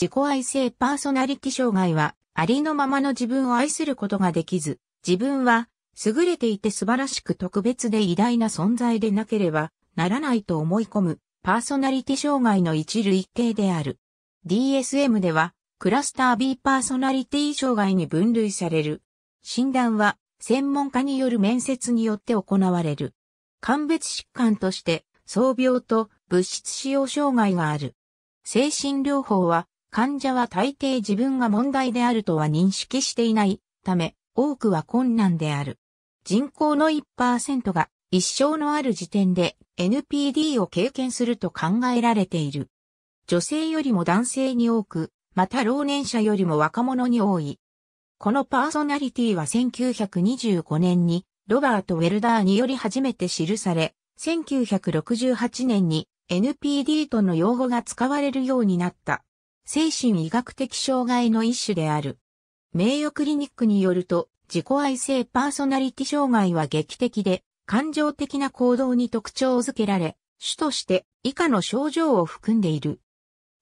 自己愛性パーソナリティ障害は、ありのままの自分を愛することができず、自分は優れていて素晴らしく特別で偉大な存在でなければならないと思い込むパーソナリティ障害の一類型である。DSM ではクラスター B パーソナリティ障害に分類される。診断は専門家による面接によって行われる。鑑別疾患として創病と物質使用障害がある。精神療法は患者は大抵自分が問題であるとは認識していないため、多くは困難である。人口の1%が一生のある時点で NPD を経験すると考えられている。女性よりも男性に多く、また老年者よりも若者に多い。このパーソナリティは1925年にロバート・ウェルダーにより初めて記され、1968年に NPD との用語が使われるようになった。精神医学的障害の一種である。名誉クリニックによると、自己愛性パーソナリティ障害は劇的で、感情的な行動に特徴づけられ、主として以下の症状を含んでいる。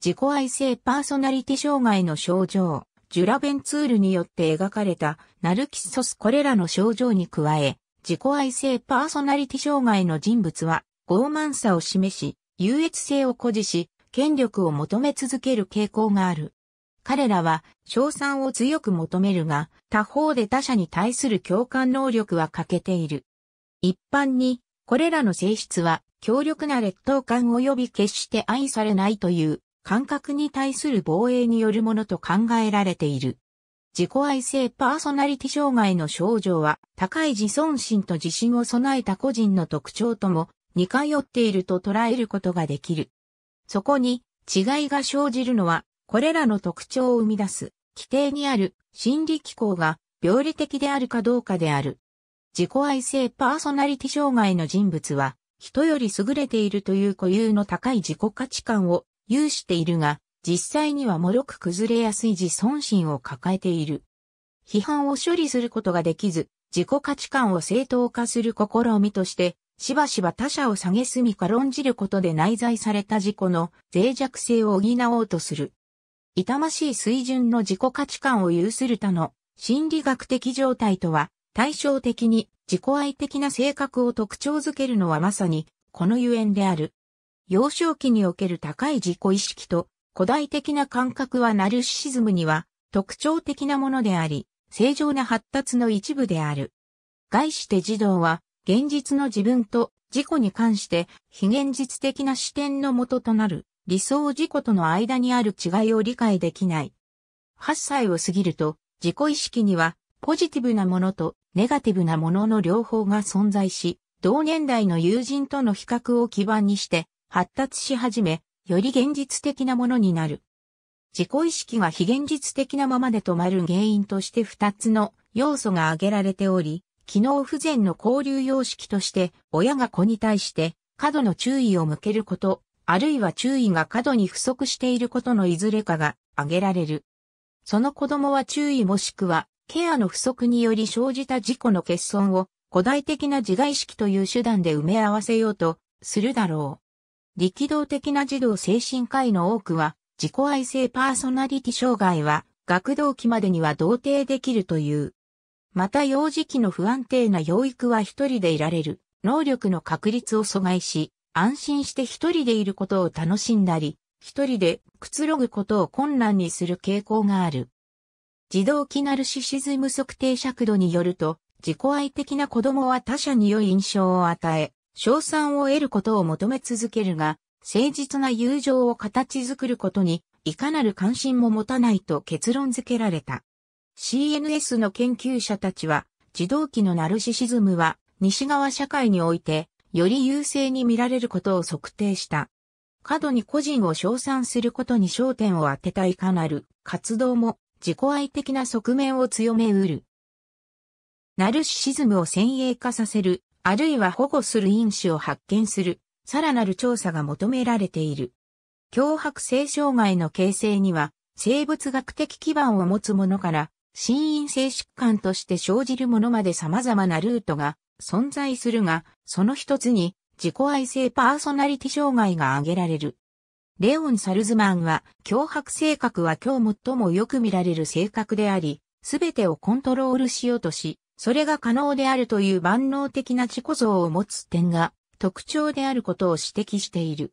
自己愛性パーソナリティ障害の症状、ジュラベンツールによって描かれたナルキッソスこれらの症状に加え、自己愛性パーソナリティ障害の人物は傲慢さを示し、優越性を誇示し、権力を求め続ける傾向がある。彼らは、賞賛を強く求めるが、他方で他者に対する共感能力は欠けている。一般に、これらの性質は、強力な劣等感及び決して愛されないという感覚に対する防衛によるものと考えられている。自己愛性パーソナリティ障害の症状は高い自尊心と自信を備えた個人の特徴とも似通っていると捉えることができる。そこに違いが生じるのは、これらの特徴を生み出す、規定にある心理機構が病理的であるかどうかである。自己愛性パーソナリティ障害の人物は、人より優れているという固有の高い自己価値観を有しているが、実際には脆く崩れやすい自尊心を抱えている。批判を処理することができず、自己価値観を正当化する試みとして、しばしば他者を蔑みか論じることで内在された自己の脆弱性を補おうとする。痛ましい水準の自己価値観を有する他の心理学的状態とは対照的に自己愛的な性格を特徴づけるのはまさにこのゆえんである。幼少期における高い自己意識と古代的な感覚はナルシシズムには特徴的なものであり、正常な発達の一部である。概して児童は現実の自分と自己に関して非現実的な視点のもととなる理想自己との間にある違いを理解できない。8歳を過ぎると自己意識にはポジティブなものとネガティブなものの両方が存在し、同年代の友人との比較を基盤にして発達し始め、より現実的なものになる。自己意識が非現実的なままで止まる原因として2つの要素が挙げられており、機能不全の交流様式として、親が子に対して過度の注意を向けること、あるいは注意が過度に不足していることのいずれかが挙げられる。その子供は注意もしくは、ケアの不足により生じた事故の欠損を古代的な自我意識という手段で埋め合わせようとするだろう。力道的な児童精神科医の多くは、自己愛性パーソナリティ障害は、学童期までには同定できるという。また幼児期の不安定な養育は一人でいられる能力の確立を阻害し、安心して一人でいることを楽しんだり、一人でくつろぐことを困難にする傾向がある。自動機ナルシシズム測定尺度によると、自己愛的な子供は他者に良い印象を与え、賞賛を得ることを求め続けるが、誠実な友情を形作ることに、いかなる関心も持たないと結論付けられた。CNS の研究者たちは、自動機のナルシシズムは、西側社会において、より優勢に見られることを測定した。過度に個人を称賛することに焦点を当てたいかなる活動も自己愛的な側面を強めうる。ナルシシズムを先鋭化させる、あるいは保護する因子を発見する、さらなる調査が求められている。脅迫性障害の形成には、生物学的基盤を持つものから、心因性疾患として生じるものまで様々なルートが存在するが、その一つに自己愛性パーソナリティ障害が挙げられる。レオン・サルズマンは、脅迫性格は今日最もよく見られる性格であり、すべてをコントロールしようとし、それが可能であるという万能的な自己像を持つ点が特徴であることを指摘している。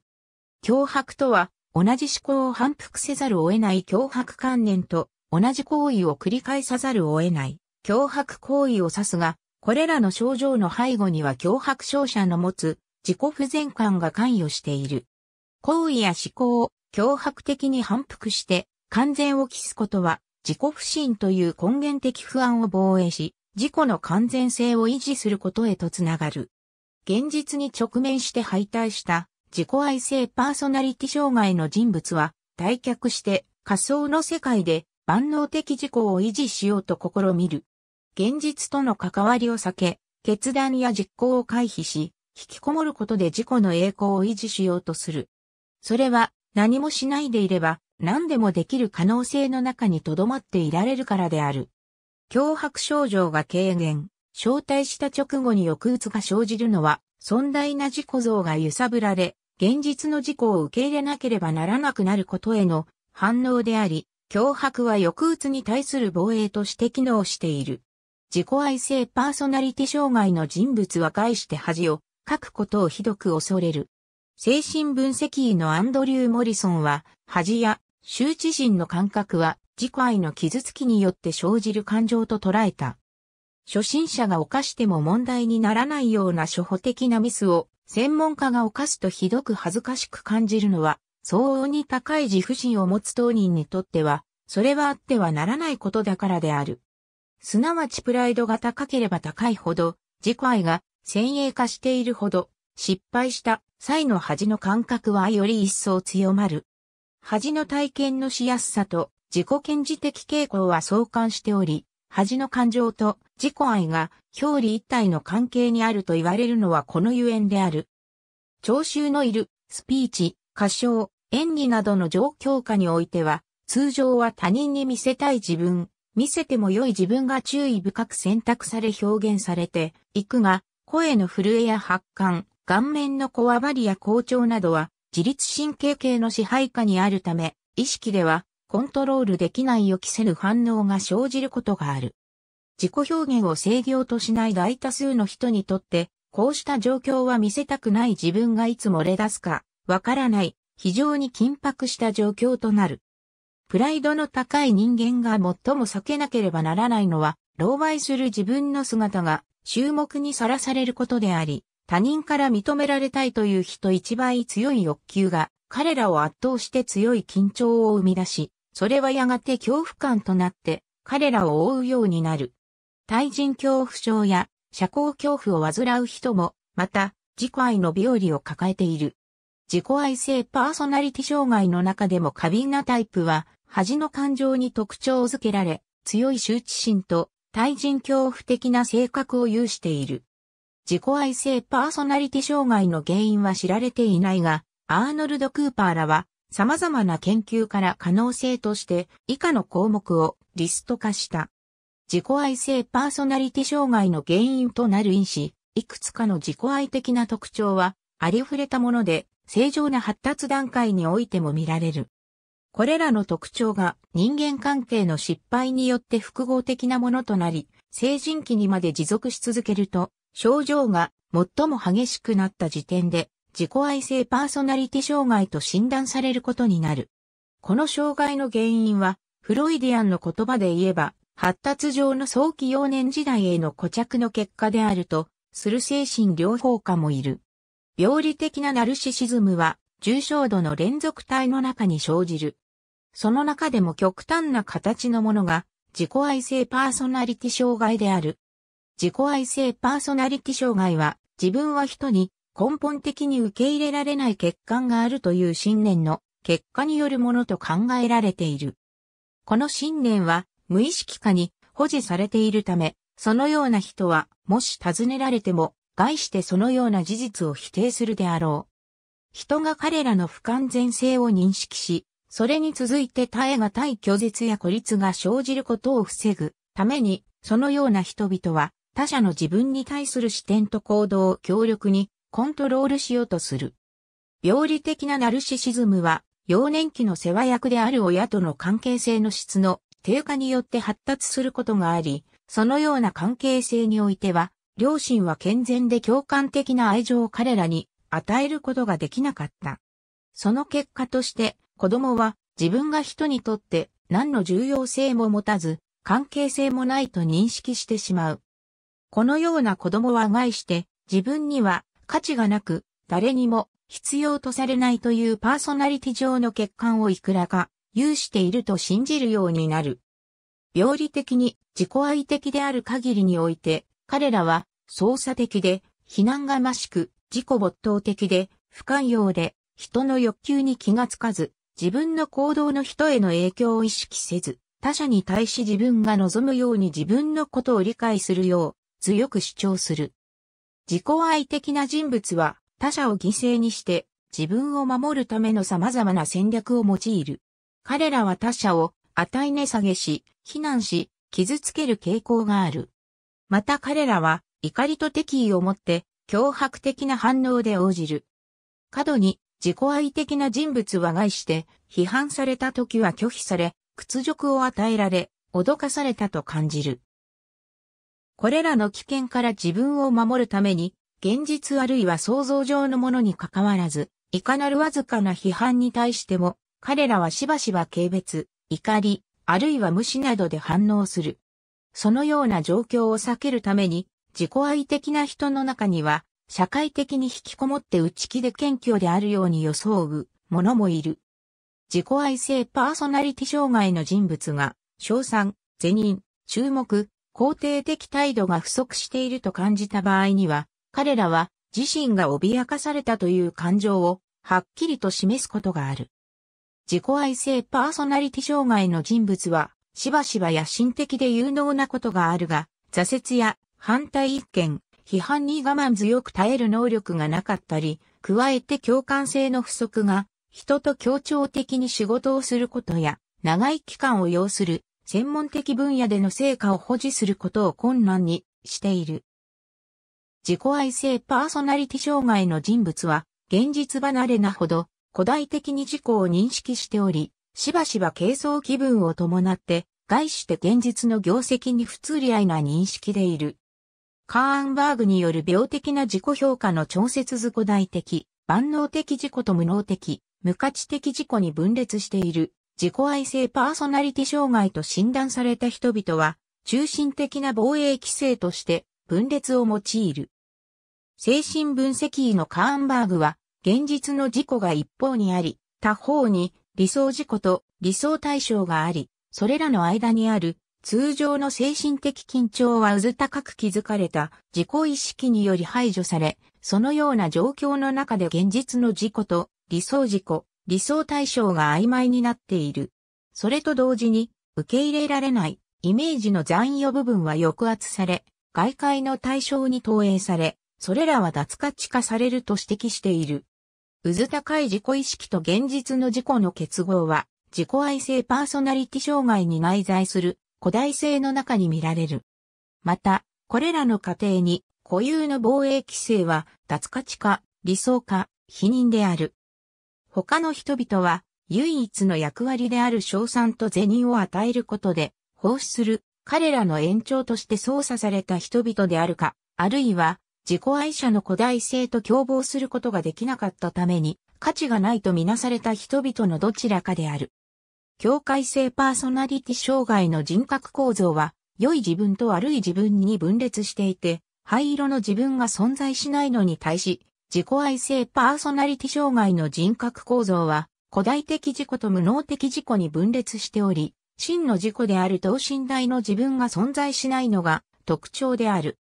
脅迫とは、同じ思考を反復せざるを得ない脅迫観念と、同じ行為を繰り返さざるを得ない、脅迫行為を指すが、これらの症状の背後には脅迫症者の持つ自己不全感が関与している。行為や思考を脅迫的に反復して完全を期すことは自己不信という根源的不安を防衛し、自己の完全性を維持することへとつながる。現実に直面して敗退した自己愛性パーソナリティ障害の人物は退却して仮想の世界で万能的自己を維持しようと試みる。現実との関わりを避け、決断や実行を回避し、引きこもることで自己の栄光を維持しようとする。それは何もしないでいれば何でもできる可能性の中に留まっていられるからである。脅迫症状が軽減、招待した直後に抑うつが生じるのは、尊大な自己像が揺さぶられ、現実の自己を受け入れなければならなくなることへの反応であり、脅迫は抑うつに対する防衛として機能している。自己愛性パーソナリティ障害の人物は介して恥を書くことをひどく恐れる。精神分析医のアンドリュー・モリソンは、恥や羞恥心の感覚は自己愛の傷つきによって生じる感情と捉えた。初心者が犯しても問題にならないような初歩的なミスを専門家が犯すとひどく恥ずかしく感じるのは、相応に高い自負心を持つ当人にとっては、それはあってはならないことだからである。すなわちプライドが高ければ高いほど、自己愛が先鋭化しているほど、失敗した際の恥の感覚はより一層強まる。恥の体験のしやすさと自己顕示的傾向は相関しており、恥の感情と自己愛が表裏一体の関係にあると言われるのはこのゆえんである。聴衆のいるスピーチ、歌唱、演技などの状況下においては、通常は他人に見せたい自分、見せても良い自分が注意深く選択され表現されていくが、声の震えや発汗、顔面のこわばりや好調などは自律神経系の支配下にあるため、意識ではコントロールできない予期せぬ反応が生じることがある。自己表現を制御としない大多数の人にとって、こうした状況は見せたくない自分がいつ漏れ出すか、わからない、非常に緊迫した状況となる。プライドの高い人間が最も避けなければならないのは、狼狽する自分の姿が注目にさらされることであり、他人から認められたいという人一倍強い欲求が彼らを圧倒して強い緊張を生み出し、それはやがて恐怖感となって彼らを覆うようになる。対人恐怖症や社交恐怖を患う人も、また自己愛の病理を抱えている。自己愛性パーソナリティ障害の中でも過敏なタイプは、恥の感情に特徴づけられ、強い羞恥心と対人恐怖的な性格を有している。自己愛性パーソナリティ障害の原因は知られていないが、アーノルド・クーパーらは様々な研究から可能性として以下の項目をリスト化した。自己愛性パーソナリティ障害の原因となる因子、いくつかの自己愛的な特徴はありふれたもので正常な発達段階においても見られる。これらの特徴が人間関係の失敗によって複合的なものとなり、成人期にまで持続し続けると、症状が最も激しくなった時点で自己愛性パーソナリティ障害と診断されることになる。この障害の原因は、フロイディアンの言葉で言えば、発達上の早期幼年時代への固着の結果であると、する精神療法家もいる。病理的なナルシシズムは、重症度の連続体の中に生じる。その中でも極端な形のものが、自己愛性パーソナリティ障害である。自己愛性パーソナリティ障害は、自分は人に根本的に受け入れられない欠陥があるという信念の結果によるものと考えられている。この信念は無意識化に保持されているため、そのような人はもし尋ねられても、概してそのような事実を否定するであろう。人が彼らの不完全性を認識し、それに続いて耐えがたい拒絶や孤立が生じることを防ぐために、そのような人々は他者の自分に対する視点と行動を強力にコントロールしようとする。病理的なナルシシズムは幼年期の世話役である親との関係性の質の低下によって発達することがあり、そのような関係性においては、両親は健全で共感的な愛情を彼らに与えることができなかった。その結果として子供は自分が人にとって何の重要性も持たず関係性もないと認識してしまう。このような子供は害して自分には価値がなく誰にも必要とされないというパーソナリティ上の欠陥をいくらか有していると信じるようになる。病理的に自己愛的である限りにおいて彼らは操作的で非難がましく自己没頭的で不寛容で人の欲求に気がつかず、自分の行動の人への影響を意識せず、他者に対し自分が望むように自分のことを理解するよう強く主張する。自己愛的な人物は他者を犠牲にして自分を守るための様々な戦略を用いる。彼らは他者を値値下げし、非難し、傷つける傾向がある。また彼らは怒りと敵意を持って脅迫的な反応で応じる。過度に自己愛的な人物は害して、批判された時は拒否され、屈辱を与えられ、脅かされたと感じる。これらの危険から自分を守るために、現実あるいは想像上のものに関わらず、いかなるわずかな批判に対しても、彼らはしばしば軽蔑、怒り、あるいは無視などで反応する。そのような状況を避けるために、自己愛的な人の中には、社会的に引きこもって内気で謙虚であるように装う者もいる。自己愛性パーソナリティ障害の人物が、賞賛、善人、注目、肯定的態度が不足していると感じた場合には、彼らは自身が脅かされたという感情をはっきりと示すことがある。自己愛性パーソナリティ障害の人物は、しばしば野心的で有能なことがあるが、挫折や反対意見、批判に我慢強く耐える能力がなかったり、加えて共感性の不足が、人と協調的に仕事をすることや、長い期間を要する専門的分野での成果を保持することを困難にしている。自己愛性パーソナリティ障害の人物は、現実離れなほど古代的に自己を認識しており、しばしば軽装気分を伴って、外して現実の業績に不通り合いな認識でいる。カーンバーグによる病的な自己評価の調節図古代的、万能的自己と無能的、無価値的自己に分裂している自己愛性パーソナリティ障害と診断された人々は、中心的な防衛規制として分裂を用いる。精神分析医のカーンバーグは、現実の自己が一方にあり、他方に理想自己と理想対象があり、それらの間にある通常の精神的緊張は渦高く築かれた自己意識により排除され、そのような状況の中で現実の自己と理想自己、理想対象が曖昧になっている。それと同時に受け入れられないイメージの残余部分は抑圧され、外界の対象に投影され、それらは脱価値化されると指摘している。渦高い自己意識と現実の自己の結合は、自己愛性パーソナリティ障害に内在する古代性の中に見られる。また、これらの過程に固有の防衛規制は脱価値化、理想化、否認である。他の人々は唯一の役割である賞賛と銭を与えることで奉仕する彼らの延長として操作された人々であるか、あるいは自己愛者の古代性と共謀することができなかったために価値がないとみなされた人々のどちらかである。境界性パーソナリティ障害の人格構造は、良い自分と悪い自分に分裂していて、灰色の自分が存在しないのに対し、自己愛性パーソナリティ障害の人格構造は、古代的自己と無能的自己に分裂しており、真の自己である等身大の自分が存在しないのが特徴である。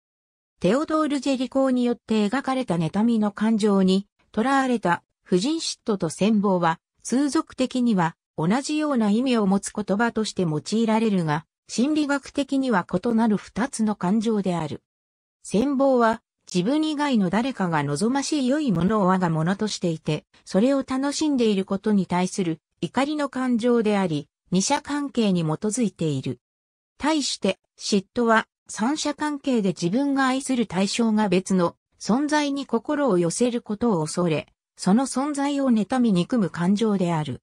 テオドール・ジェリコーによって描かれた妬みの感情に、囚われた婦人嫉妬と戦望は、通俗的には同じような意味を持つ言葉として用いられるが、心理学的には異なる二つの感情である。戦望は自分以外の誰かが望ましい良いものを我が物としていて、それを楽しんでいることに対する怒りの感情であり、二者関係に基づいている。対して嫉妬は三者関係で自分が愛する対象が別の存在に心を寄せることを恐れ、その存在を妬み憎む感情である。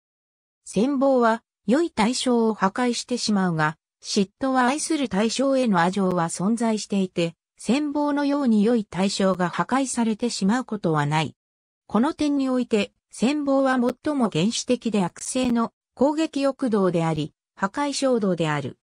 戦望は良い対象を破壊してしまうが、嫉妬は愛する対象への愛情は存在していて、戦望のように良い対象が破壊されてしまうことはない。この点において、戦望は最も原始的で悪性の攻撃欲動であり、破壊衝動である。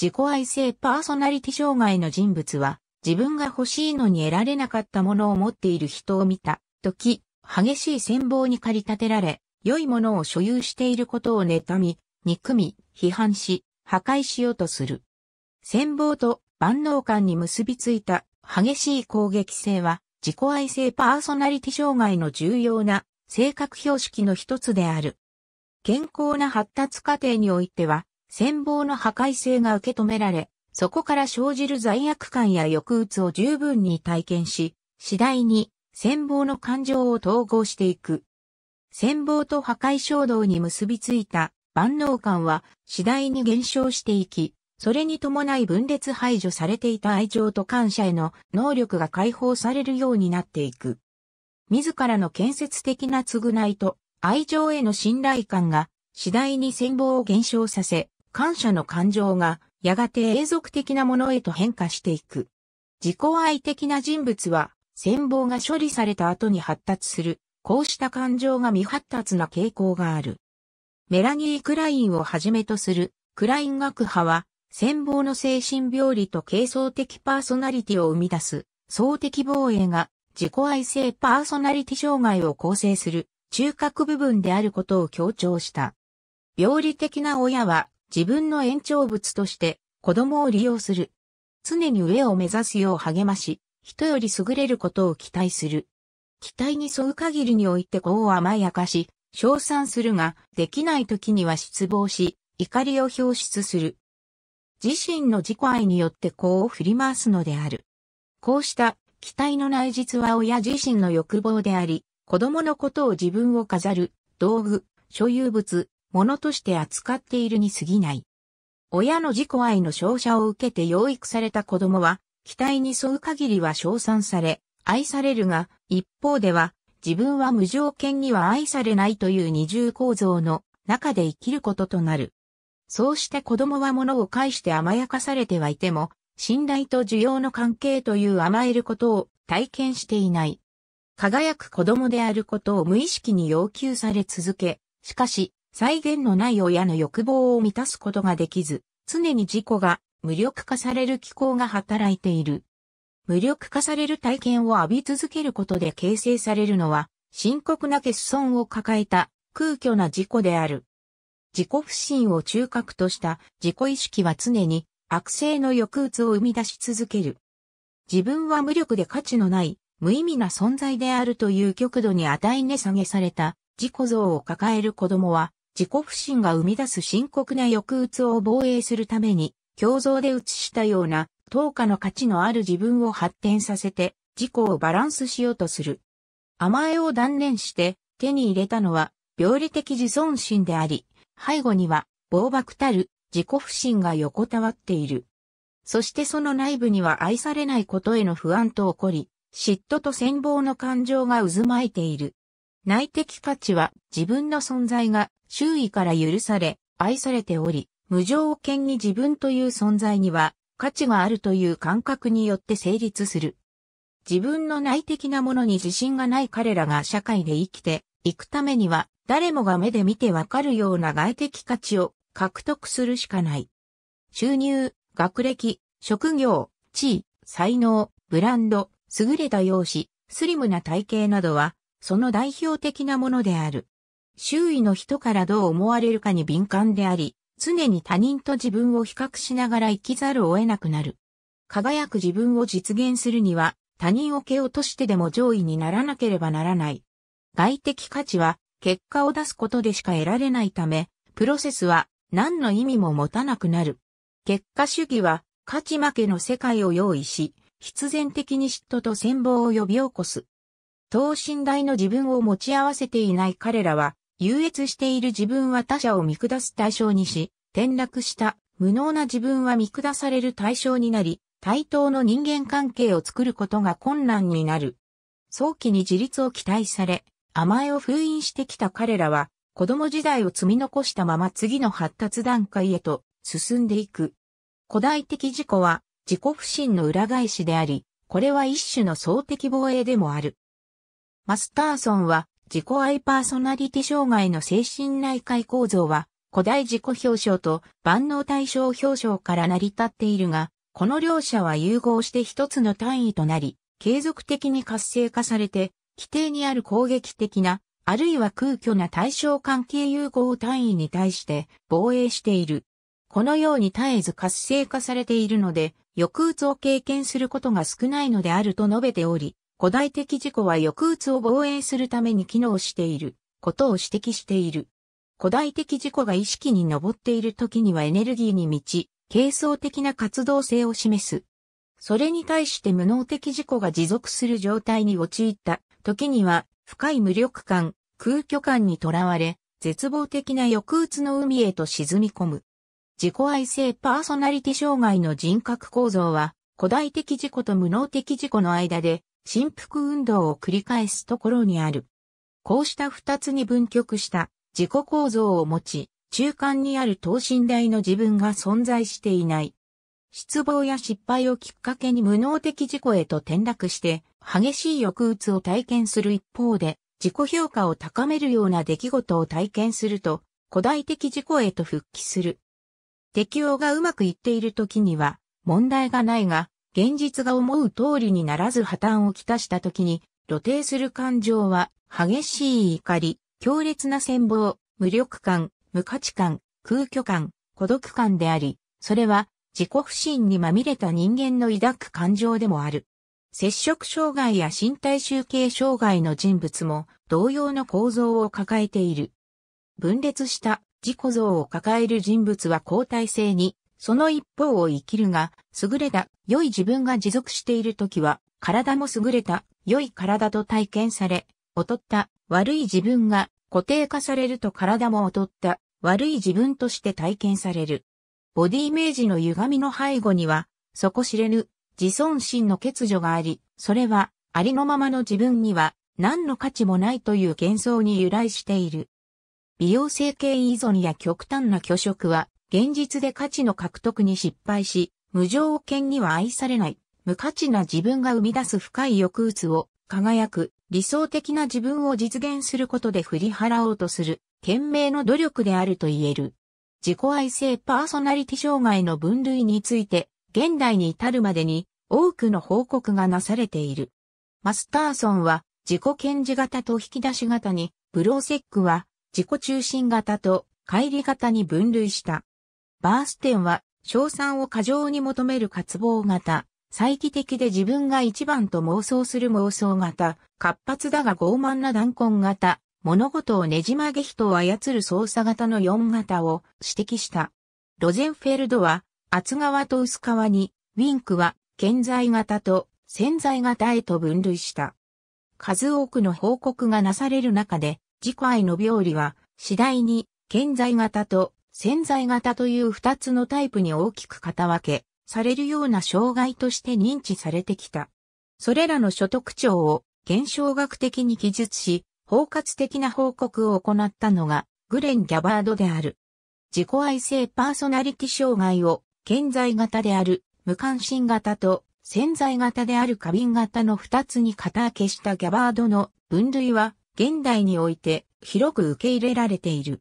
自己愛性パーソナリティ障害の人物は、自分が欲しいのに得られなかったものを持っている人を見た、時、激しい戦望に駆り立てられ、良いものを所有していることを妬み、憎み、批判し、破壊しようとする。戦望と万能感に結びついた激しい攻撃性は自己愛性パーソナリティ障害の重要な性格標識の一つである。健康な発達過程においては、戦望の破壊性が受け止められ、そこから生じる罪悪感や抑うつを十分に体験し、次第に戦望の感情を統合していく。戦望と破壊衝動に結びついた万能感は次第に減少していき、それに伴い分裂排除されていた愛情と感謝への能力が解放されるようになっていく。自らの建設的な償いと愛情への信頼感が次第に戦望を減少させ、感謝の感情がやがて永続的なものへと変化していく。自己愛的な人物は戦望が処理された後に発達する、こうした感情が未発達な傾向がある。メラニー・クラインをはじめとするクライン学派は、戦望の精神病理と軽装的パーソナリティを生み出す、総的防衛が自己愛性パーソナリティ障害を構成する中核部分であることを強調した。病理的な親は自分の延長物として子供を利用する。常に上を目指すよう励まし、人より優れることを期待する。期待に沿う限りにおいて子を甘やかし、称賛するが、できない時には失望し、怒りを表出する。自身の自己愛によって子を振り回すのである。こうした期待の内実は親自身の欲望であり、子供のことを自分を飾る、道具、所有物、物として扱っているに過ぎない。親の自己愛の照射を受けて養育された子供は、期待に沿う限りは称賛され、愛されるが、一方では自分は無条件には愛されないという二重構造の中で生きることとなる。そうして子供は物を介して甘やかされてはいても、信頼と需要の関係という甘えることを体験していない。輝く子供であることを無意識に要求され続け、しかし、再現のない親の欲望を満たすことができず、常に自己が無力化される機構が働いている。無力化される体験を浴び続けることで形成されるのは、深刻な欠損を抱えた空虚な自己である。自己不信を中核とした自己意識は常に悪性の抑うつを生み出し続ける。自分は無力で価値のない無意味な存在であるという極度に値値下げされた自己像を抱える子供は自己不信が生み出す深刻な抑うつを防衛するために共像で映したような等価の価値のある自分を発展させて自己をバランスしようとする。甘えを断念して手に入れたのは病理的自尊心であり、背後には暴漠たる自己不信が横たわっている。そしてその内部には愛されないことへの不安と起こり、嫉妬と戦望の感情が渦巻いている。内的価値は自分の存在が周囲から許され、愛されており、無条件に自分という存在には価値があるという感覚によって成立する。自分の内的なものに自信がない彼らが社会で生きていくためには、誰もが目で見てわかるような外的価値を獲得するしかない。収入、学歴、職業、地位、才能、ブランド、優れた容姿、スリムな体型などは、その代表的なものである。周囲の人からどう思われるかに敏感であり、常に他人と自分を比較しながら生きざるを得なくなる。輝く自分を実現するには、他人を蹴落としてでも上位にならなければならない。外的価値は結果を出すことでしか得られないため、プロセスは何の意味も持たなくなる。結果主義は勝ち負けの世界を用意し、必然的に嫉妬と戦望を呼び起こす。等身大の自分を持ち合わせていない彼らは、優越している自分は他者を見下す対象にし、転落した無能な自分は見下される対象になり、対等の人間関係を作ることが困難になる。早期に自立を期待され、甘えを封印してきた彼らは、子供時代を積み残したまま次の発達段階へと進んでいく。古代的自己は自己不信の裏返しであり、これは一種の総的防衛でもある。マスターソンは自己愛パーソナリティ障害の精神内界構造は古代自己表彰と万能対象表彰から成り立っているが、この両者は融合して一つの単位となり、継続的に活性化されて、規定にある攻撃的な、あるいは空虚な対象関係融合単位に対して防衛している。このように絶えず活性化されているので、抑うつを経験することが少ないのであると述べており、古代的自己は抑うつを防衛するために機能していることを指摘している。古代的自己が意識に上っている時にはエネルギーに満ち、軽装的な活動性を示す。それに対して無能的自己が持続する状態に陥った時には深い無力感、空虚感にとらわれ、絶望的な抑うつの海へと沈み込む。自己愛性パーソナリティ障害の人格構造は、古代的自己と無能的自己の間で、振幅運動を繰り返すところにある。こうした二つに分局した自己構造を持ち、中間にある等身大の自分が存在していない。失望や失敗をきっかけに無能的自己へと転落して、激しい抑うつを体験する一方で、自己評価を高めるような出来事を体験すると、古代的自己へと復帰する。適応がうまくいっている時には、問題がないが、現実が思う通りにならず破綻をきたした時に、露呈する感情は、激しい怒り、強烈な戦望、無力感、無価値観、空虚感、孤独感であり、それは自己不信にまみれた人間の抱く感情でもある。接触障害や身体集計障害の人物も同様の構造を抱えている。分裂した自己像を抱える人物は交代性に、その一方を生きるが、優れた良い自分が持続しているときは、体も優れた良い体と体験され、劣った悪い自分が固定化されると体も劣った悪い自分として体験される。ボディイメージの歪みの背後には、底知れぬ自尊心の欠如があり、それはありのままの自分には何の価値もないという幻想に由来している。美容整形依存や極端な虚食は現実で価値の獲得に失敗し、無条件には愛されない、無価値な自分が生み出す深い抑うつを輝く理想的な自分を実現することで振り払おうとする、懸命の努力であると言える。自己愛性パーソナリティ障害の分類について、現代に至るまでに多くの報告がなされている。マスターソンは自己顕示型と引き出し型に、ブローセックは自己中心型と乖離型に分類した。バーステンは、賞賛を過剰に求める渇望型、再帰的で自分が一番と妄想する妄想型、活発だが傲慢な断根型、物事をねじ曲げ人を操る操作型の4型を指摘した。ロゼンフェルドは厚側と薄側に、ウィンクは健在型と潜在型へと分類した。数多くの報告がなされる中で、自己愛の病理は次第に健在型と潜在型という二つのタイプに大きく型分け、されるような障害として認知されてきた。それらの諸特徴を現象学的に記述し、包括的な報告を行ったのがグレン・ギャバードである。自己愛性パーソナリティ障害を健在型である無関心型と潜在型である過敏型の二つに型分けしたギャバードの分類は現代において広く受け入れられている。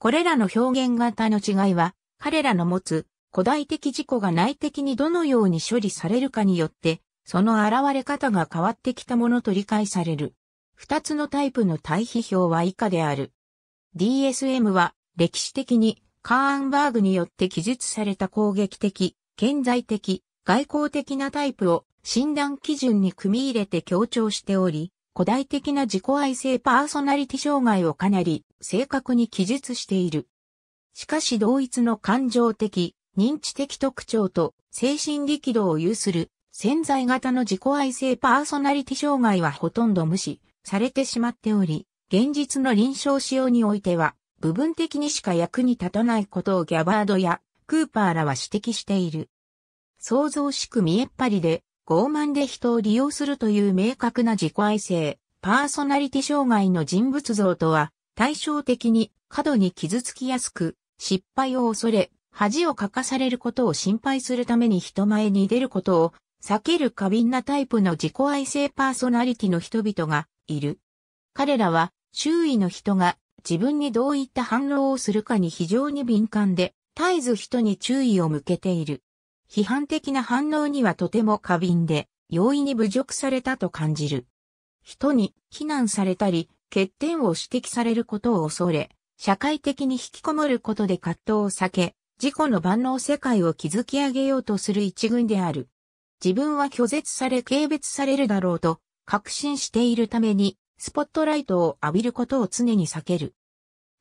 これらの表現型の違いは彼らの持つ古代的事故が内的にどのように処理されるかによって、その現れ方が変わってきたものと理解される。二つのタイプの対比表は以下である。DSM は歴史的にカーンバーグによって記述された攻撃的、顕在的、外交的なタイプを診断基準に組み入れて強調しており、古代的な自己愛性パーソナリティ障害をかなり正確に記述している。しかし同一の感情的、認知的特徴と精神力動を有する潜在型の自己愛性パーソナリティ障害はほとんど無視されてしまっており、現実の臨床使用においては部分的にしか役に立たないことをギャバードやクーパーらは指摘している。創造しく見えっ張りで傲慢で人を利用するという明確な自己愛性、パーソナリティ障害の人物像とは対照的に過度に傷つきやすく、失敗を恐れ、恥をかかされることを心配するために人前に出ることを避ける過敏なタイプの自己愛性パーソナリティの人々がいる。彼らは周囲の人が自分にどういった反応をするかに非常に敏感で、絶えず人に注意を向けている。批判的な反応にはとても過敏で、容易に侮辱されたと感じる。人に非難されたり、欠点を指摘されることを恐れ、社会的に引きこもることで葛藤を避け、自己の万能世界を築き上げようとする一群である。自分は拒絶され軽蔑されるだろうと確信しているために、スポットライトを浴びることを常に避ける。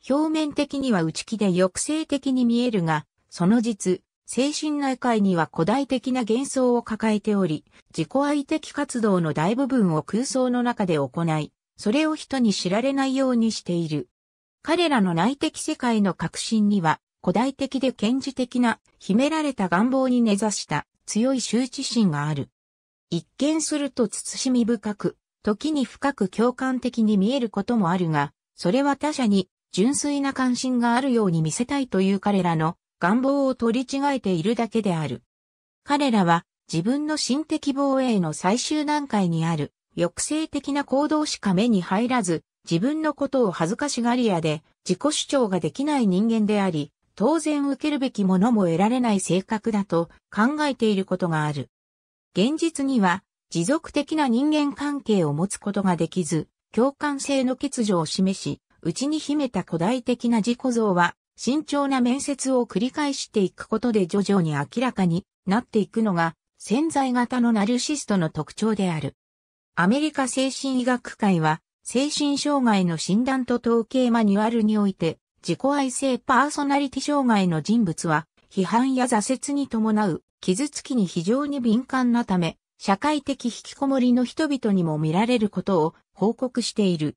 表面的には内気で抑制的に見えるが、その実、精神内界には古代的な幻想を抱えており、自己愛的活動の大部分を空想の中で行い、それを人に知られないようにしている。彼らの内的世界の革新には、古代的で堅持的な、秘められた願望に根ざした強い羞恥心がある。一見すると慎み深く、時に深く共感的に見えることもあるが、それは他者に純粋な関心があるように見せたいという彼らの願望を取り違えているだけである。彼らは自分の心的防衛の最終段階にある抑制的な行動しか目に入らず、自分のことを恥ずかしがり屋で自己主張ができない人間であり、当然受けるべきものも得られない性格だと考えていることがある。現実には持続的な人間関係を持つことができず、共感性の欠如を示し、内に秘めた古代的な自己像は慎重な面接を繰り返していくことで徐々に明らかになっていくのが潜在型のナルシストの特徴である。アメリカ精神医学会は精神障害の診断と統計マニュアルにおいて自己愛性パーソナリティ障害の人物は批判や挫折に伴う傷つきに非常に敏感なため社会的引きこもりの人々にも見られることを報告している。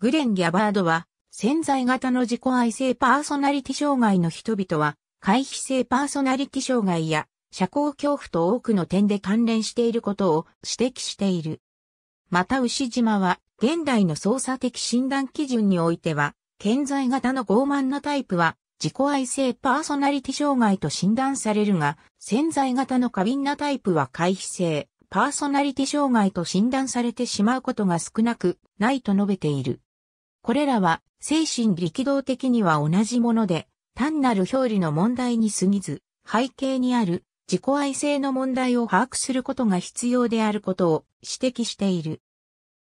グレン・ギャバードは潜在型の自己愛性パーソナリティ障害の人々は、回避性パーソナリティ障害や社交恐怖と多くの点で関連していることを指摘している。また牛島は、現代の操作的診断基準においては、健在型の傲慢なタイプは、自己愛性パーソナリティ障害と診断されるが、潜在型の過敏なタイプは回避性、パーソナリティ障害と診断されてしまうことが少なくないと述べている。これらは精神力動的には同じもので、単なる表裏の問題に過ぎず、背景にある自己愛性の問題を把握することが必要であることを指摘している。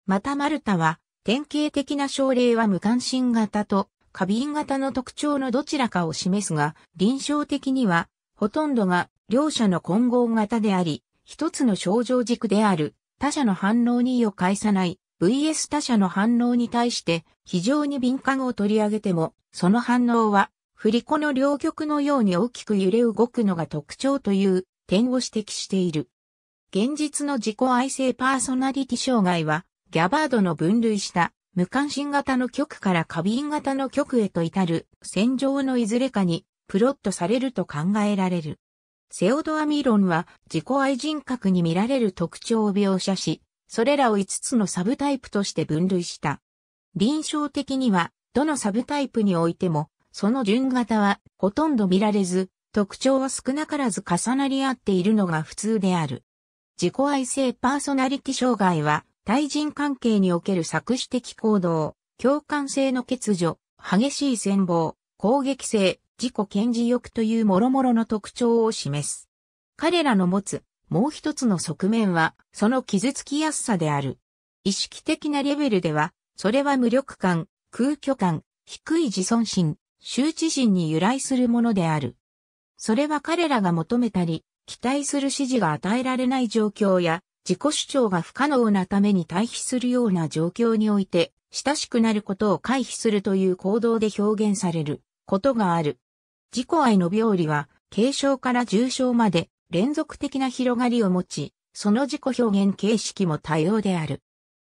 またマルタは、典型的な症例は無関心型と過敏型の特徴のどちらかを示すが、臨床的には、ほとんどが両者の混合型であり、一つの症状軸である他者の反応に意を介さない VS 他者の反応に対して非常に敏感を取り上げても、その反応は振り子の両極のように大きく揺れ動くのが特徴という点を指摘している。現実の自己愛性パーソナリティ障害は、ギャバードの分類した無関心型の極から過敏型の極へと至る戦場のいずれかにプロットされると考えられる。セオドアミロンは自己愛人格に見られる特徴を描写し、それらを5つのサブタイプとして分類した。臨床的には、どのサブタイプにおいても、その順型はほとんど見られず、特徴は少なからず重なり合っているのが普通である。自己愛性パーソナリティ障害は、対人関係における作詞的行動、共感性の欠如、激しい戦望、攻撃性、自己顕示欲という諸々の特徴を示す。彼らの持つもう一つの側面は、その傷つきやすさである。意識的なレベルでは、それは無力感、空虚感、低い自尊心、羞恥心に由来するものである。それは彼らが求めたり、期待する指示が与えられない状況や、自己主張が不可能なために対比するような状況において、親しくなることを回避するという行動で表現されることがある。自己愛の病理は、軽症から重症まで連続的な広がりを持ち、その自己表現形式も多様である。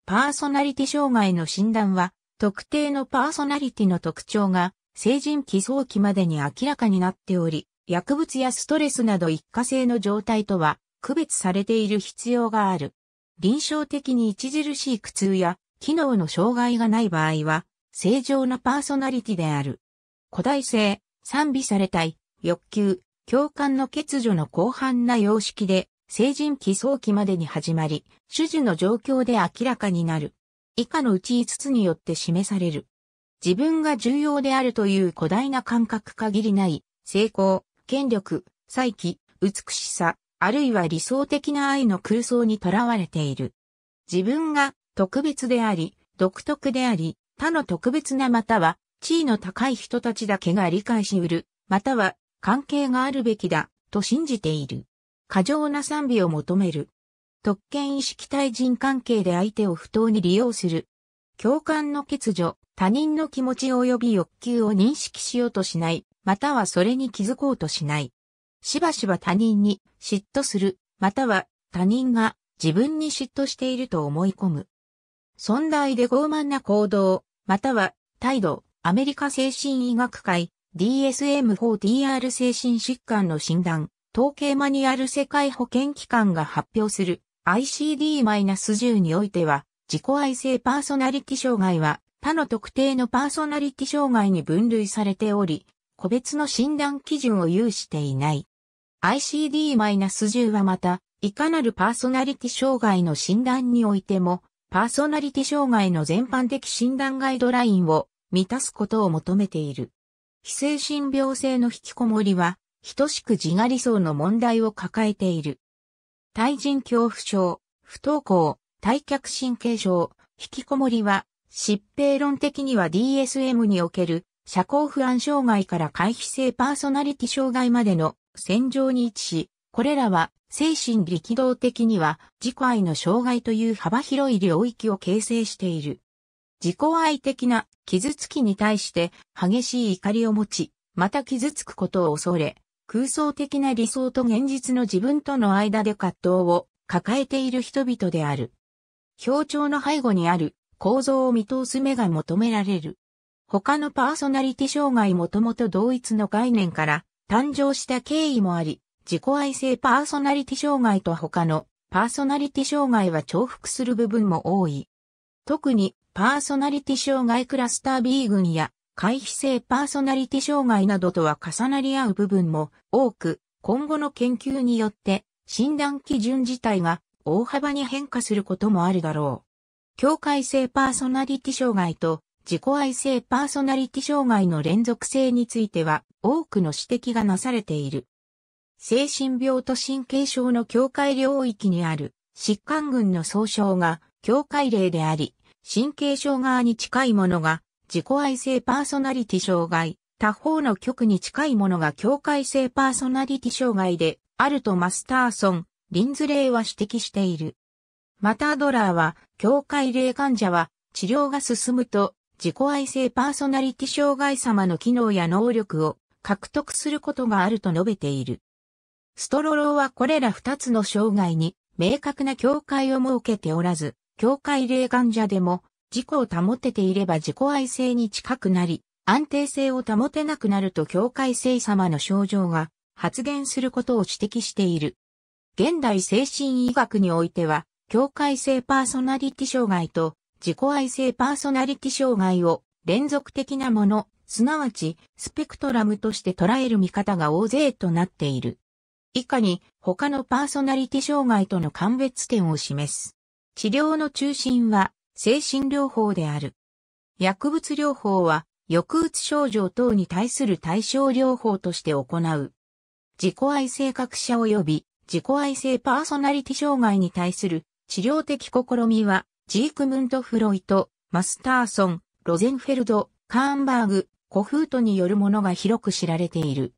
パーソナリティ障害の診断は、特定のパーソナリティの特徴が成人期早期までに明らかになっており、薬物やストレスなど一過性の状態とは区別されている必要がある。臨床的に著しい苦痛や機能の障害がない場合は、正常なパーソナリティである。古代性、賛美されたい、欲求、共感の欠如の広範な様式で、成人期早期までに始まり、種々の状況で明らかになる。以下のうち5つによって示される。自分が重要であるという古代な感覚限りない、成功、権力、再起、美しさ、あるいは理想的な愛の空想にとらわれている。自分が特別であり、独特であり、他の特別なまたは地位の高い人たちだけが理解し得る、または関係があるべきだ、と信じている。過剰な賛美を求める。特権意識対人関係で相手を不当に利用する。共感の欠如、他人の気持ち及び欲求を認識しようとしない、またはそれに気づこうとしない。しばしば他人に嫉妬する、または他人が自分に嫉妬していると思い込む。尊大で傲慢な行動、または態度、アメリカ精神医学会 DSM-4TR 精神疾患の診断、統計マニュアル世界保健機関が発表する ICD-10 においては、自己愛性パーソナリティ障害は他の特定のパーソナリティ障害に分類されており、個別の診断基準を有していない。ICD-10 はまた、いかなるパーソナリティ障害の診断においても、パーソナリティ障害の全般的診断ガイドラインを満たすことを求めている。非精神病性の引きこもりは、等しく自我理想の問題を抱えている。対人恐怖症、不登校、退却神経症、引きこもりは、疾病論的には DSM における社交不安障害から回避性パーソナリティ障害までの戦場に位置し、これらは精神力動的には自己愛の障害という幅広い領域を形成している。自己愛的な傷つきに対して激しい怒りを持ち、また傷つくことを恐れ、空想的な理想と現実の自分との間で葛藤を抱えている人々である。表情の背後にある構造を見通す目が求められる。他のパーソナリティ障害もともと同一の概念から誕生した経緯もあり、自己愛性パーソナリティ障害と他のパーソナリティ障害は重複する部分も多い。特にパーソナリティ障害クラスター B 群や回避性パーソナリティ障害などとは重なり合う部分も多く、今後の研究によって診断基準自体が大幅に変化することもあるだろう。境界性パーソナリティ障害と自己愛性パーソナリティ障害の連続性については多くの指摘がなされている。精神病と神経症の境界領域にある疾患群の総称が境界例であり、神経症側に近いものが自己愛性パーソナリティ障害、他方の極に近いものが境界性パーソナリティ障害であるとマスターソン、リンズレイは指摘している。またドラーは、境界例患者は治療が進むと自己愛性パーソナリティ障害様の機能や能力を獲得することがあると述べている。ストロローはこれら二つの障害に明確な境界を設けておらず、境界霊患者でも自己を保てていれば自己愛性に近くなり、安定性を保てなくなると境界性様の症状が発現することを指摘している。現代精神医学においては、境界性パーソナリティ障害と自己愛性パーソナリティ障害を連続的なもの、すなわちスペクトラムとして捉える見方が大勢となっている。以下に他のパーソナリティ障害との鑑別点を示す。治療の中心は精神療法である。薬物療法は抑うつ症状等に対する対症療法として行う。自己愛性格者及び自己愛性パーソナリティ障害に対する治療的試みはジークムント・フロイト、マスターソン、ロゼンフェルド、カーンバーグ、コフートによるものが広く知られている。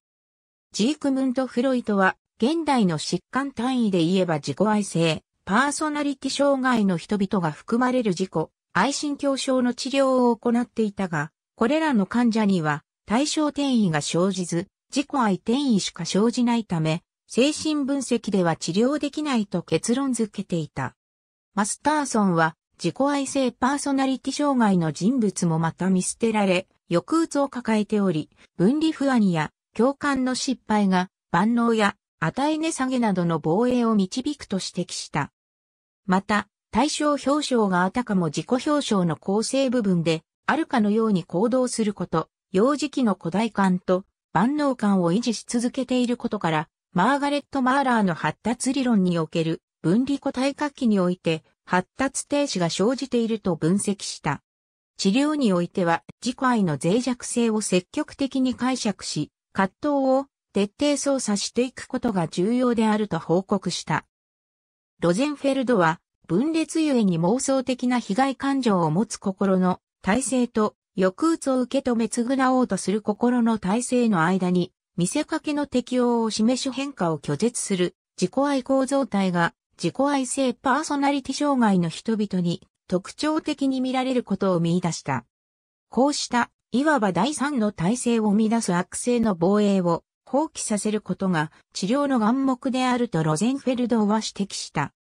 ジークムント・フロイトは現代の疾患単位で言えば自己愛性、パーソナリティ障害の人々が含まれる自己、愛心境症の治療を行っていたが、これらの患者には対象転移が生じず、自己愛転移しか生じないため、精神分析では治療できないと結論付けていた。マスターソンは自己愛性パーソナリティ障害の人物もまた見捨てられ、抑うつを抱えており、分離不安や共感の失敗が万能や値値下げなどの防衛を導くと指摘した。また、対象表彰があたかも自己表彰の構成部分で、あるかのように行動すること、幼児期の古代感と万能感を維持し続けていることから、マーガレット・マーラーの発達理論における分離個体化期において発達停止が生じていると分析した。治療においては自己愛の脆弱性を積極的に解釈し、葛藤を徹底操作していくことが重要であると報告した。ロゼンフェルドは分裂ゆえに妄想的な被害感情を持つ心の体制と抑うつを受け止め償おうとする心の体制の間に見せかけの適応を示し変化を拒絶する自己愛構造体が自己愛性パーソナリティ障害の人々に特徴的に見られることを見出した。こうしたいわば第三の体制を生み出す悪性の防衛を放棄させることが治療の眼目であるとロゼンフェルドは指摘した。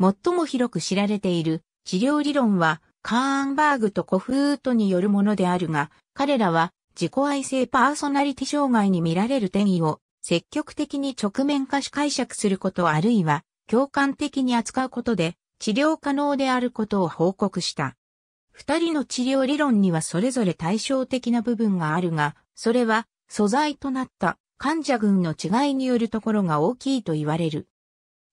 最も広く知られている治療理論はカーンバーグとコフートによるものであるが、彼らは自己愛性パーソナリティ障害に見られる転移を積極的に直面化し解釈することあるいは共感的に扱うことで治療可能であることを報告した。二人の治療理論にはそれぞれ対照的な部分があるが、それは素材となった患者群の違いによるところが大きいと言われる。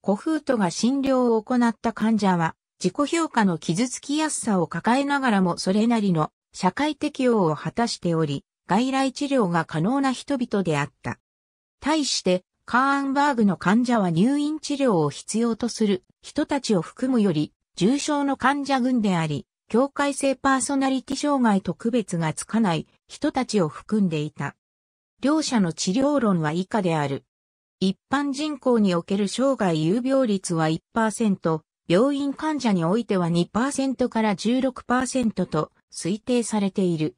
コフートが診療を行った患者は、自己評価の傷つきやすさを抱えながらもそれなりの社会適応を果たしており、外来治療が可能な人々であった。対して、カーンバーグの患者は入院治療を必要とする人たちを含むより重症の患者群であり、境界性パーソナリティ障害と区別がつかない人たちを含んでいた。両者の治療論は以下である。一般人口における生涯有病率は1%、病院患者においては2%から16%と推定されている。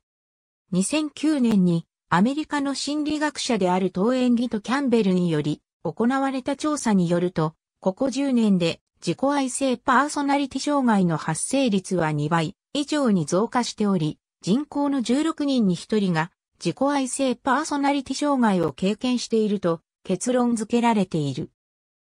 2009年にアメリカの心理学者である東園ギとキャンベルにより行われた調査によると、ここ10年で自己愛性パーソナリティ障害の発生率は2倍以上に増加しており、人口の16人に1人が自己愛性パーソナリティ障害を経験していると結論付けられている。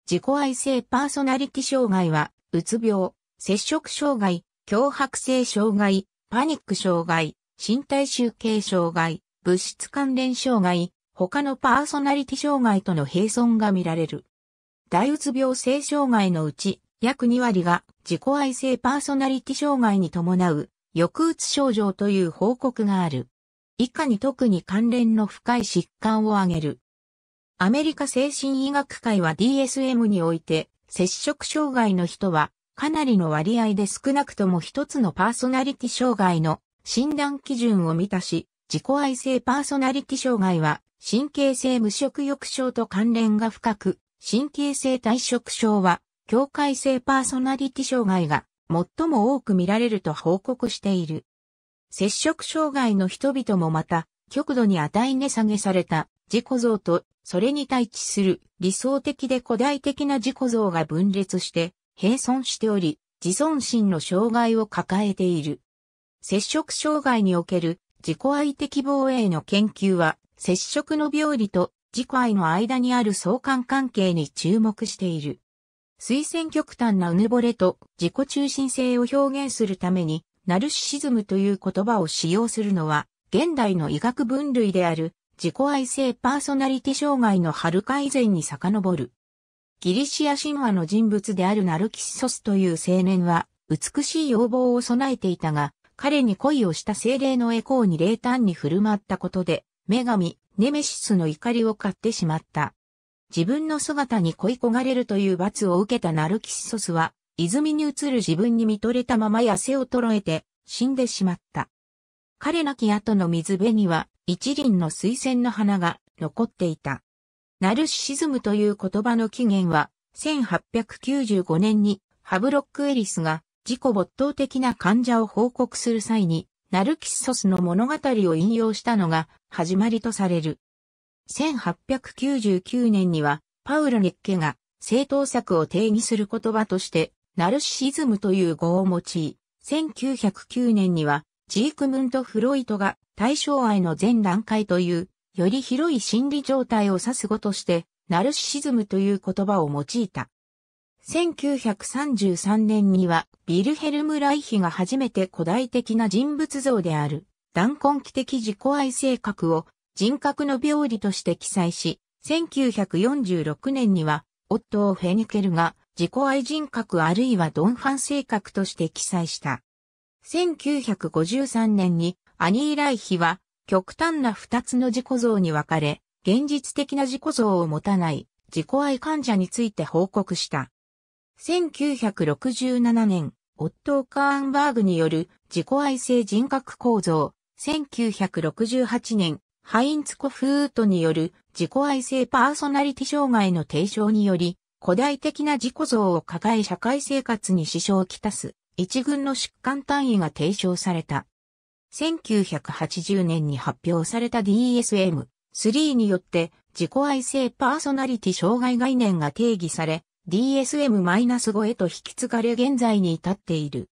自己愛性パーソナリティ障害は、うつ病、接触障害、脅迫性障害、パニック障害、身体集計障害、物質関連障害、他のパーソナリティ障害との並存が見られる。大うつ病性障害のうち、約2割が自己愛性パーソナリティ障害に伴う抑うつ症状という報告がある。以下に特に関連の深い疾患を挙げる。アメリカ精神医学会は DSM において、接触障害の人は、かなりの割合で少なくとも一つのパーソナリティ障害の診断基準を満たし、自己愛性パーソナリティ障害は、神経性無食欲症と関連が深く、神経性体色症は、境界性パーソナリティ障害が最も多く見られると報告している。接触障害の人々もまた、極度に値値下げされた自己像とそれに対峙する理想的で古代的な自己像が分裂して並存しており、自尊心の障害を抱えている。接触障害における自己愛的防衛の研究は、接触の病理と自己愛の間にある相関関係に注目している。推薦極端なうぬぼれと自己中心性を表現するために、ナルシシズムという言葉を使用するのは、現代の医学分類である自己愛性パーソナリティ障害の遥か以前に遡る。ギリシア神話の人物であるナルキッソスという青年は、美しい要望を備えていたが、彼に恋をした精霊のエコーに冷淡に振る舞ったことで、女神、ネメシスの怒りを買ってしまった。自分の姿に恋焦がれるという罰を受けたナルキッソスは、泉に映る自分に見とれたまま痩せ衰えて死んでしまった。彼なき後の水辺には一輪の水仙の花が残っていた。ナルシシズムという言葉の起源は、1895年にハブロックエリスが自己没頭的な患者を報告する際に、ナルキッソスの物語を引用したのが始まりとされる。1899年には、パウロ・ニッケが正当作を定義する言葉として、ナルシシズムという語を用い、1909年には、ジークムント・フロイトが対象愛の全段階という、より広い心理状態を指す語として、ナルシシズムという言葉を用いた。1933年にはビルヘルム・ライヒが初めて古代的な人物像である断根期的自己愛性格を人格の病理として記載し、1946年にはオットー・フェニケルが自己愛人格あるいはドンファン性格として記載した。1953年にアニー・ライヒは極端な二つの自己像に分かれ、現実的な自己像を持たない自己愛患者について報告した。1967年、オットー・カーンバーグによる自己愛性人格構造、1968年、ハインツ・コフートによる自己愛性パーソナリティ障害の提唱により、古代的な自己像を抱え社会生活に支障をきたす一軍の疾患単位が提唱された。1980年に発表された DSM-3 によって自己愛性パーソナリティ障害概念が定義され、DSM-5 へと引き継がれ現在に至っている。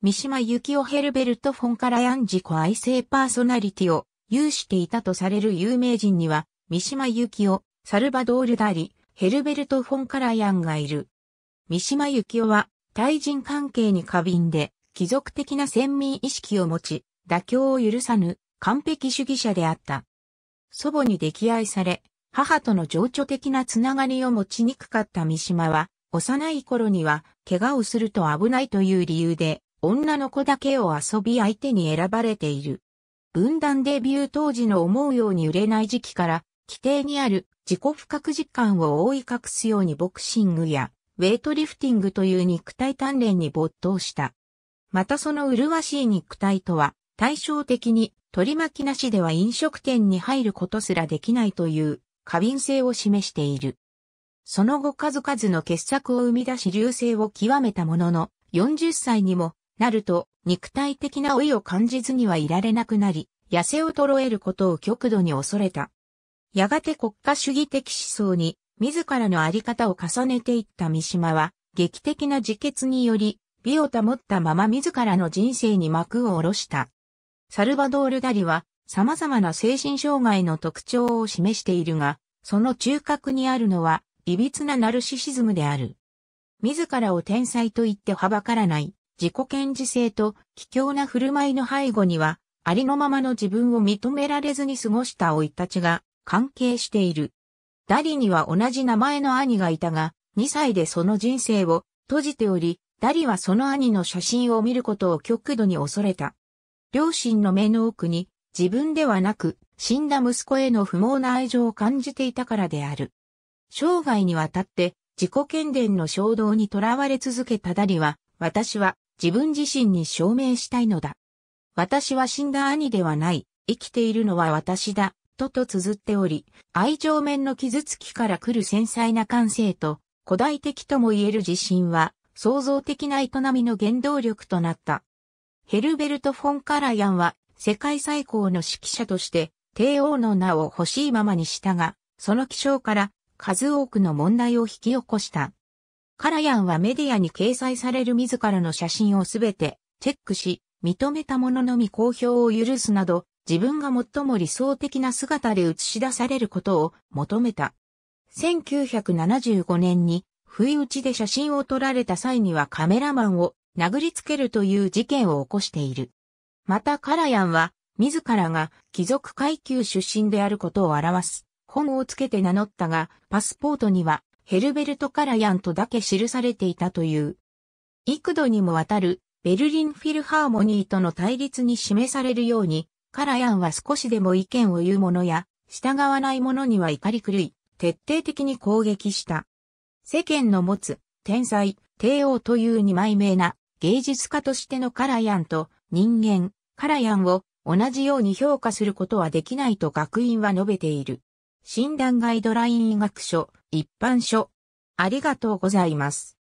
三島由紀夫ヘルベルト・フォンカラヤン自己愛性パーソナリティを有していたとされる有名人には、三島由紀夫、サルバドール・ダリ、ヘルベルト・フォンカラヤンがいる。三島由紀夫は、対人関係に過敏で、貴族的な先民意識を持ち、妥協を許さぬ、完璧主義者であった。祖母に溺愛され、母との情緒的なつながりを持ちにくかった三島は、幼い頃には、怪我をすると危ないという理由で、女の子だけを遊び相手に選ばれている。分断デビュー当時の思うように売れない時期から、規定にある自己不覚実感を覆い隠すようにボクシングやウェイトリフティングという肉体鍛錬に没頭した。またその麗しい肉体とは対照的に取り巻きなしでは飲食店に入ることすらできないという過敏性を示している。その後数々の傑作を生み出し流星を極めたものの40歳にもなると肉体的な老いを感じずにはいられなくなり、痩せ衰えることを極度に恐れた。やがて国家主義的思想に自らのあり方を重ねていった三島は、劇的な自決により、美を保ったまま自らの人生に幕を下ろした。サルバドール・ダリは、様々な精神障害の特徴を示しているが、その中核にあるのは、歪なナルシシズムである。自らを天才と言ってはばからない、自己顕示性と卑怯な振る舞いの背後には、ありのままの自分を認められずに過ごした老いたちが関係している。ダリには同じ名前の兄がいたが、2歳でその人生を閉じており、ダリはその兄の写真を見ることを極度に恐れた。両親の目の奥に自分ではなく死んだ息子への不毛な愛情を感じていたからである。生涯にわたって自己権伝の衝動にとらわれ続けたダリは、私は自分自身に証明したいのだ。私は死んだ兄ではない、生きているのは私だ、とと綴っており、愛情面の傷つきから来る繊細な感性と、古代的とも言える自信は、創造的な営みの原動力となった。ヘルベルト・フォン・カラヤンは、世界最高の指揮者として、帝王の名を欲しいままにしたが、その気象から数多くの問題を引き起こした。カラヤンはメディアに掲載される自らの写真をすべてチェックし、認めたもののみ公表を許すなど、自分が最も理想的な姿で映し出されることを求めた。1975年に不意打ちで写真を撮られた際にはカメラマンを殴りつけるという事件を起こしている。またカラヤンは自らが貴族階級出身であることを表す本をつけて名乗ったが、パスポートにはヘルベルト・カラヤンとだけ記されていたという。幾度にもわたるベルリンフィルハーモニーとの対立に示されるように、カラヤンは少しでも意見を言う者や、従わない者には怒り狂い、徹底的に攻撃した。世間の持つ、天才、帝王という二枚目な芸術家としてのカラヤンと人間、カラヤンを同じように評価することはできないと学院は述べている。診断ガイドライン医学書、一般書。ありがとうございます。